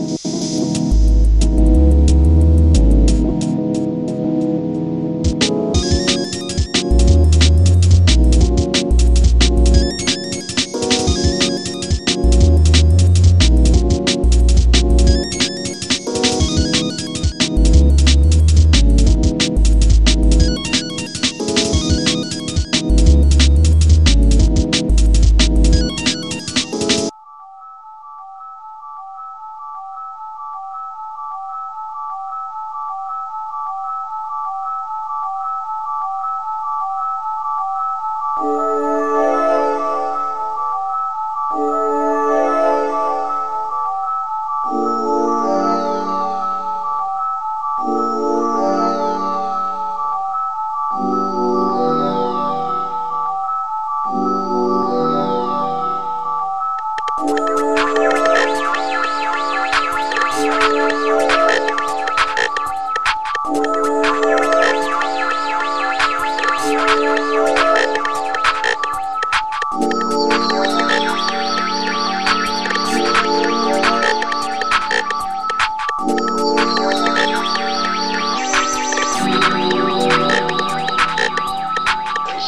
you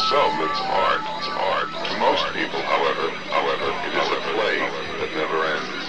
itself, it's art, it's art. To most people, however, however, it is a play that never ends.